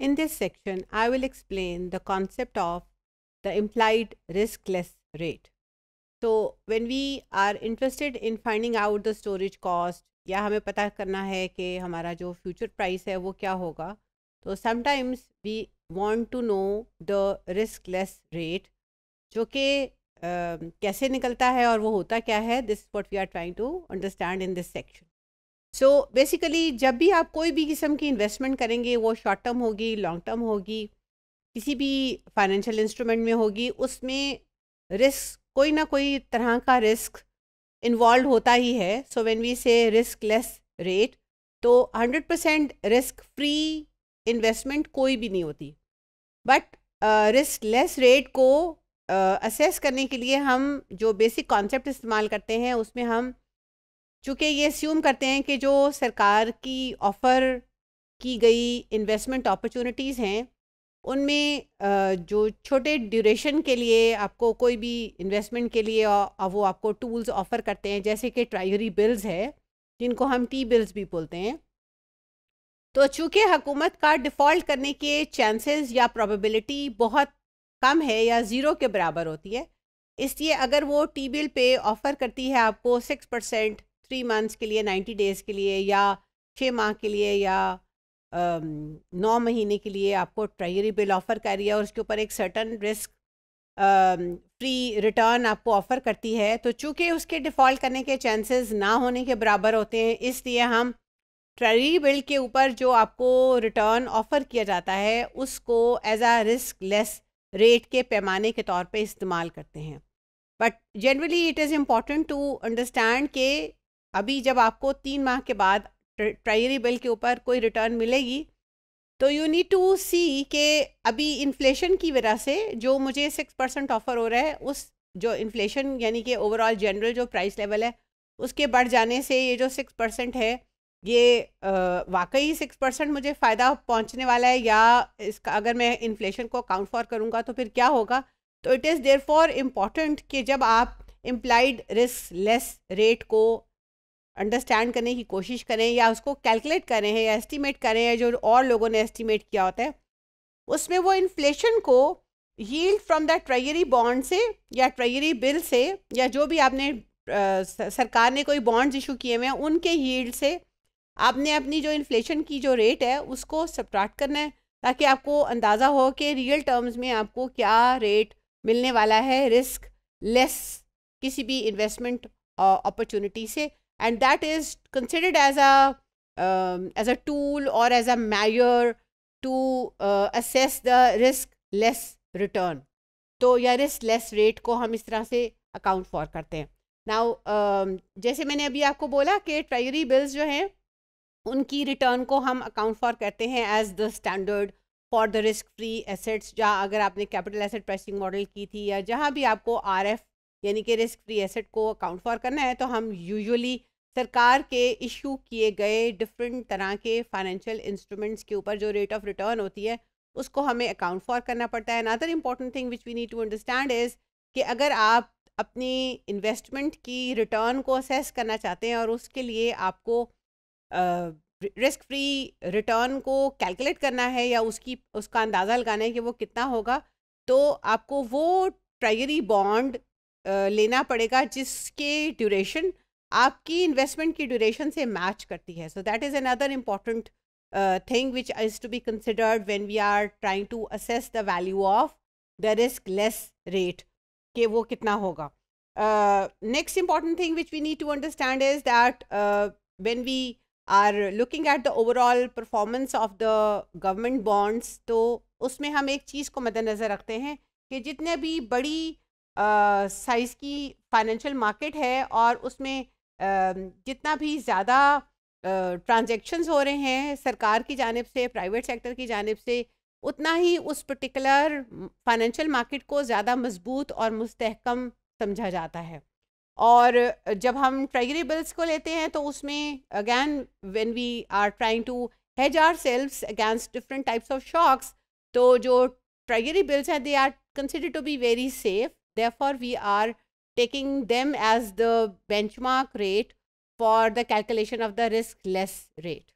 In this section, I will explain the concept of the implied riskless rate. So when we are interested in finding out the storage cost या हमें पता करना है कि हमारा जो फ्यूचर प्राइस है वो क्या होगा तो sometimes we want to know the riskless rate जो कि कैसे निकलता है और वो होता क्या है this what we are trying to understand in this section so so, basically जब भी आप कोई भी किस्म की इन्वेस्टमेंट करेंगे वो शॉर्ट टर्म होगी लॉन्ग टर्म होगी किसी भी फाइनेंशियल इंस्ट्रूमेंट में होगी उसमें रिस्क कोई ना कोई तरह का रिस्क इन्वॉल्व होता ही है। So when we say riskless rate तो hundred percent risk free investment कोई भी नहीं होती। बट रिस्क लेस रेट को असेस uh, करने के लिए हम जो बेसिक कॉन्सेप्ट इस्तेमाल करते हैं उसमें हम चूँकि ये अस्यूम करते हैं कि जो सरकार की ऑफ़र की गई इन्वेस्टमेंट अपॉर्चुनिटीज़ हैं, उनमें जो छोटे ड्यूरेशन के लिए आपको कोई भी इन्वेस्टमेंट के लिए वो आपको टूल्स ऑफ़र करते हैं, जैसे कि ट्राइगरी बिल्स है, जिनको हम टी बिल्स भी बोलते हैं। तो चूँकि हुकूमत का डिफ़ॉल्ट करने के चांसेस या प्रोबेबिलिटी बहुत कम है या ज़ीरो के बराबर होती है, इसलिए अगर वो टी बिल पे ऑफ़र करती है आपको सिक्स परसेंट थ्री मंथ्स के लिए नाइन्टी डेज़ के लिए या छः माह के लिए या नौ महीने के लिए आपको ट्रेजरी बिल ऑफ़र कर रही है और उसके ऊपर एक सर्टन रिस्क फ्री रिटर्न आपको ऑफ़र करती है। तो चूँकि उसके डिफ़ॉल्ट करने के चांसेस ना होने के बराबर होते हैं, इसलिए हम ट्रेजरी बिल के ऊपर जो आपको रिटर्न ऑफ़र किया जाता है, उसको as a risk less rate के पैमाने के तौर पे इस्तेमाल करते हैं। But generally it is important to understand के अभी जब आपको तीन माह के बाद ट्रायरी बिल के ऊपर कोई रिटर्न मिलेगी तो यू नीड टू सी के अभी इन्फ्लेशन की वजह से जो मुझे सिक्स परसेंट ऑफ़र हो रहा है, उस जो इन्फ्लेशन यानी कि ओवरऑल जनरल जो प्राइस लेवल है, उसके बढ़ जाने से ये जो सिक्स परसेंट है, ये वाकई सिक्स परसेंट मुझे फ़ायदा पहुँचने वाला है या इसका अगर मैं इन्फ्लेशन को अकाउंट फॉर करूँगा तो फिर क्या होगा? तो it is there for important कि जब आप इम्प्लाइड रिस्क लेस रेट को अंडरस्टैंड करने की कोशिश करें या उसको कैलकुलेट करें या एस्टिमेट करें या जो और लोगों ने एस्टिमेट किया होता है उसमें वो इन्फ्लेशन को yield from the treasury bond से या ट्रेजरी बिल से या जो भी आपने आ, सरकार ने कोई बॉन्ड्स इशू किए हुए हैं उनके यील्ड से आपने अपनी जो इन्फ्लेशन की जो रेट है उसको सब्ट्रैक्ट करना है ताकि आपको अंदाज़ा हो कि रियल टर्म्स में आपको क्या रेट मिलने वाला है रिस्क लेस किसी भी इन्वेस्टमेंट अपॉर्चुनिटी से। And that is considered as a um, as a tool or as a measure to uh, assess the risk less return. तो या रिस्क लेस रेट को हम इस तरह से अकाउंट फॉर करते हैं। नाउ um, जैसे मैंने अभी आपको बोला कि ट्रेजरी बिल्स जो हैं उनकी रिटर्न को हम अकाउंट फॉर करते हैं as the standard for the risk free assets जहाँ अगर आपने कैपिटल एसेट प्राइसिंग मॉडल की थी या जहाँ भी आपको आर एफ़ यानी कि रिस्क फ्री एसेट को अकाउंट फॉर करना है तो हम यूजुअली सरकार के इशू किए गए डिफरेंट तरह के फाइनेंशियल इंस्ट्रूमेंट्स के ऊपर जो रेट ऑफ़ रिटर्न होती है, उसको हमें अकाउंट फॉर करना पड़ता है। Another important thing which we need to understand is कि अगर आप अपनी इन्वेस्टमेंट की रिटर्न को असेस करना चाहते हैं और उसके लिए आपको रिस्क फ्री रिटर्न को कैलकुलेट करना है या उसकी, उसका अंदाज़ा लगाना है कि वो कितना होगा तो आपको वो ट्राइगरी बॉन्ड लेना पड़ेगा जिसके ड्यूरेशन आपकी इन्वेस्टमेंट की ड्यूरेशन से मैच करती है। So that is another important thing which is to be considered when we are trying to assess the value of the risk less rate कि वो कितना होगा। Next important thing which we need to understand is that when we are looking at the overall performance of the government bonds तो उसमें हम एक चीज़ को मद्देनज़र रखते हैं कि जितने भी बड़ी साइज़ की फाइनेंशियल मार्केट है और उसमें जितना भी ज़्यादा ट्रांजेक्शन्स हो रहे हैं, सरकार की जानब से प्राइवेट सेक्टर की जानब से, उतना ही उस पर्टिकुलर फाइनेंशियल मार्केट को ज़्यादा मज़बूत और मुस्तहकम समझा जाता है। और जब हम ट्रेजरी बिल्स को लेते हैं तो उसमें again when we are trying to hedge our sales against different types of shocks तो जो ट्रेजरी बिल्स हैं they are consider to be very safe Therefore, we are taking them as the benchmark rate for the calculation of the risk less rate.